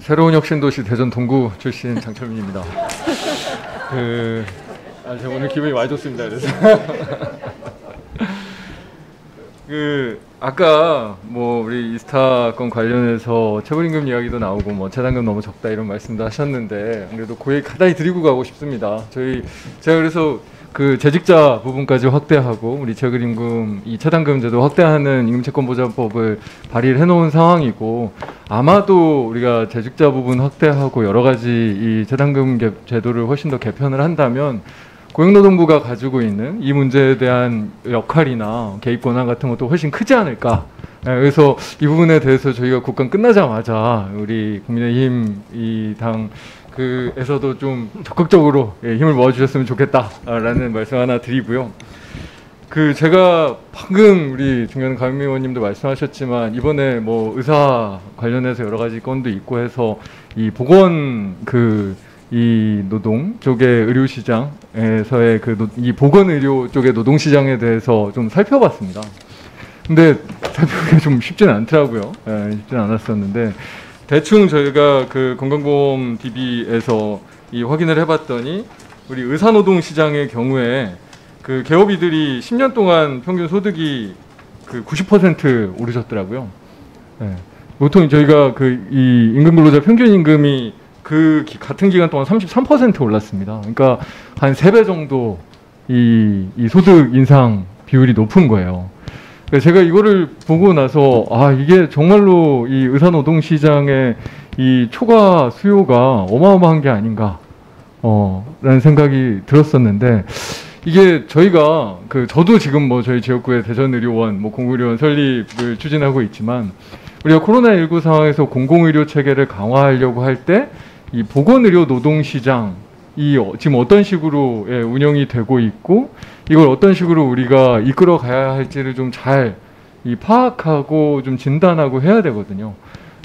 새로운 혁신도시 대전 동구 출신 장철민입니다. 그, 아, 제가 오늘 기분이 많이 좋습니다. 그래서. 그, 아까 뭐 우리 이스타 건 관련해서 체불임금 이야기도 나오고 뭐 재단금 너무 적다 이런 말씀도 하셨는데 그래도 그 얘기 가다히 드리고 가고 싶습니다. 저희, 제가 그래서 그 재직자 부분까지 확대하고 우리 체불임금 이 차단금 제도 확대하는 임금채권보장법을 발의를 해놓은 상황이고 아마도 우리가 재직자 부분 확대하고 여러 가지 이 차단금 개- 제도를 훨씬 더 개편을 한다면 고용노동부가 가지고 있는 이 문제에 대한 역할이나 개입 권한 같은 것도 훨씬 크지 않을까. 예, 그래서 이 부분에 대해서 저희가 국감 끝나자마자 우리 국민의힘 이당 그에서도 좀 적극적으로 예, 힘을 모아주셨으면 좋겠다라는 말씀 하나 드리고요. 그 제가 방금 우리 중현 강민 의원님도 말씀하셨지만 이번에 뭐 의사 관련해서 여러 가지 건도 있고 해서 이 보건 그 이 노동 쪽의 의료 시장에서의 그 이 보건 의료 쪽의 노동 시장에 대해서 좀 살펴봤습니다. 근데 살펴보기가 좀 쉽지는 않더라고요. 예, 쉽지는 않았었는데 대충 저희가 그 건강보험 DB에서 이 확인을 해봤더니 우리 의사노동 시장의 경우에 그 개업이들이 10년 동안 평균 소득이 그 90% 오르셨더라고요. 예. 보통 저희가 그 이 임금 근로자 평균 임금이 그 기- 같은 기간 동안 33% 올랐습니다. 그러니까 한 3배 정도 이, 이 소득 인상 비율이 높은 거예요. 그러니까 제가 이거를 보고 나서 아 이게 정말로 이 의사 노동 시장의 이 초과 수요가 어마어마한 게 아닌가 어라는 생각이 들었었는데 이게 저희가 그 저도 지금 뭐 저희 지역구의 대전의료원 뭐 공의료원 설립을 추진하고 있지만 우리가 코로나 19 상황에서 공공의료 체계를 강화하려고 할 때 이 보건의료 노동 시장 이 어- 지금 어떤 식으로 예, 운영이 되고 있고 이걸 어떤 식으로 우리가 이끌어 가야 할지를 좀 잘 이 파악하고 좀 진단하고 해야 되거든요.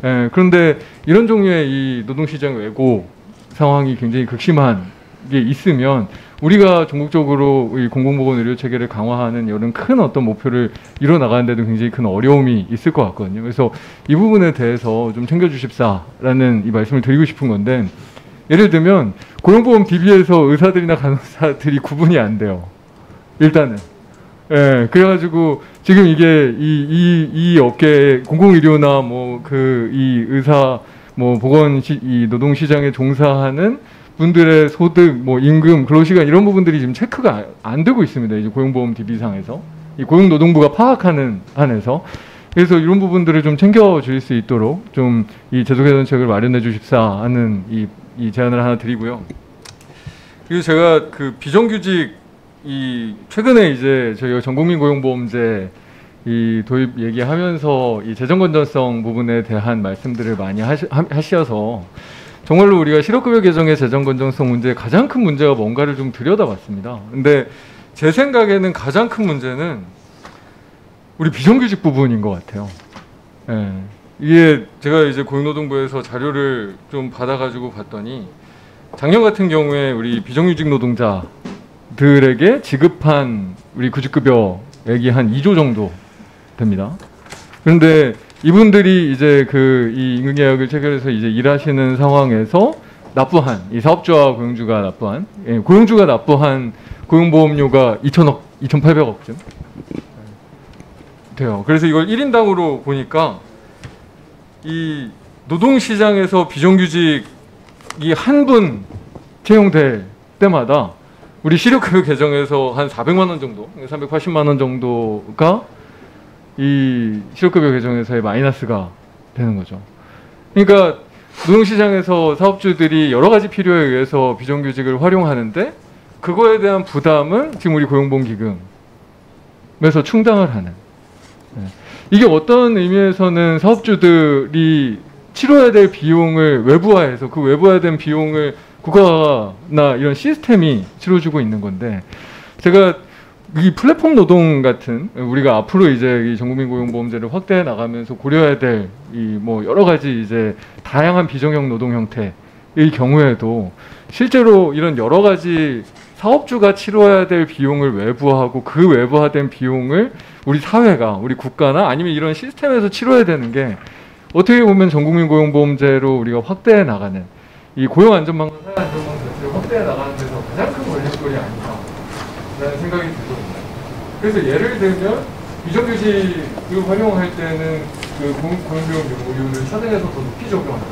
예, 그런데 이런 종류의 이 노동시장 왜곡 상황이 굉장히 극심한 게 있으면 우리가 전국적으로 이 공공보건 의료 체계를 강화하는 이런 큰 어떤 목표를 이뤄 나가는 데도 굉장히 큰 어려움이 있을 것 같거든요. 그래서 이 부분에 대해서 좀 챙겨 주십사라는 이 말씀을 드리고 싶은 건데 예를 들면 고용보험 DB에서 의사들이나 간호사들이 구분이 안 돼요. 일단은. 예, 그래가지고 지금 이게 이, 이, 이 업계 공공의료나 뭐 그 이 의사 뭐 보건 시, 이 노동 시장에 종사하는 분들의 소득 뭐 임금 근로시간 이런 부분들이 지금 체크가 안 되고 있습니다. 이제 고용보험 DB상에서 이 고용노동부가 파악하는 한에서 그래서 이런 부분들을 좀 챙겨 주실 수 있도록 좀 이 제도 개선책을 마련해 주십사 하는 이, 이 제안을 하나 드리고요. 그리고 제가 그 비정규직 이 최근에 이제 저희가 전국민 고용보험제 이 도입 얘기하면서 이 재정 건전성 부분에 대한 말씀들을 많이 하시, 하- 하셔서 정말로 우리가 실업급여 개정의 재정 건전성 문제의 가장 큰 문제가 뭔가를 좀 들여다봤습니다. 근데 제 생각에는 가장 큰 문제는 우리 비정규직 부분인 것 같아요. 예. 이게 제가 이제 고용노동부에서 자료를 좀 받아가지고 봤더니 작년 같은 경우에 우리 비정규직 노동자 들에게 지급한 우리 구직급여액이 한 2조 정도 됩니다. 그런데 이분들이 이제 그 이 임금계약을 체결해서 이제 일하시는 상황에서 납부한 이 사업주와 고용주가 납부한 예, 고용주가 납부한 고용보험료가 2천억, 2,800억쯤 돼요. 그래서 이걸 1인당으로 보니까 이 노동시장에서 비정규직이 한 분 채용될 때마다 우리 실업급여 개정에서 한 400만 원 정도, 380만 원 정도가 이 실업급여 개정에서의 마이너스가 되는 거죠. 그러니까 노동시장에서 사업주들이 여러 가지 필요에 의해서 비정규직을 활용하는데 그거에 대한 부담은 지금 우리 고용보험기금에서 충당을 하는. 네. 이게 어떤 의미에서는 사업주들이 치러야 될 비용을 외부화해서 그 외부화된 비용을 국가나 이런 시스템이 치러주고 있는 건데 제가 이 플랫폼 노동 같은 우리가 앞으로 이제 이 전국민 고용보험제를 확대해 나가면서 고려해야 될 이 뭐 여러 가지 이제 다양한 비정형 노동 형태의 경우에도 실제로 이런 여러 가지 사업주가 치러야 될 비용을 외부하고 그 외부화된 비용을 우리 사회가 우리 국가나 아니면 이런 시스템에서 치러야 되는 게 어떻게 보면 전국민 고용보험제로 우리가 확대해 나가는 이 고용 안전망과 사회 안전망 자체를 확대해 나가는 데서 가장 큰 걸림돌이 아닌가라는 생각이 들거든요. 그래서 예를 들면 비정규직을 활용할 때는 그 고- 고용비용 요율을 차등해서 더 높이 적용하는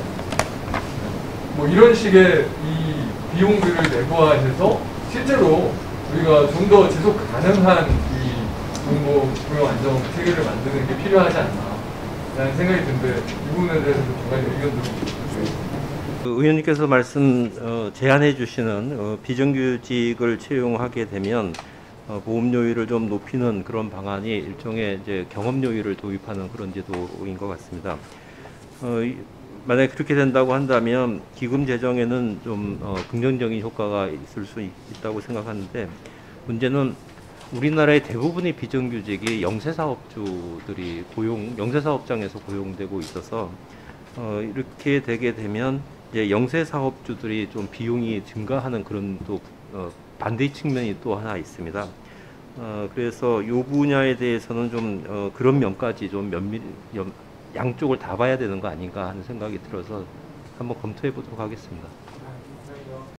뭐 이런 식의 이 비용들을 내부화해서 실제로 우리가 좀 더 지속 가능한 이 고용 안정 체계를 만드는 게 필요하지 않나 라는 생각이 드는데 이 부분에 대해서 좀 중간에 의견도 의원님께서 말씀 어, 제안해 주시는 어, 비정규직을 채용하게 되면 어, 보험료율을 좀 높이는 그런 방안이 일종의 이제 경험료율을 도입하는 그런 제도인 것 같습니다. 어, 이- 만약에 그렇게 된다고 한다면 기금 재정에는 좀 어, 긍정적인 효과가 있을 수 있, 있다고 생각하는데 문제는 우리나라의 대부분의 비정규직이 영세사업주들이 고용 영세사업장에서 고용되고 있어서 어, 이렇게 되게 되면 이제 영세 사업주들이 좀 비용이 증가하는 그런 또 어, 반대 측면이 또 하나 있습니다. 어, 그래서 이 분야에 대해서는 좀 어, 그런 면까지 좀 면밀 연- 양쪽을 다 봐야 되는 거 아닌가 하는 생각이 들어서 한번 검토해 보도록 하겠습니다.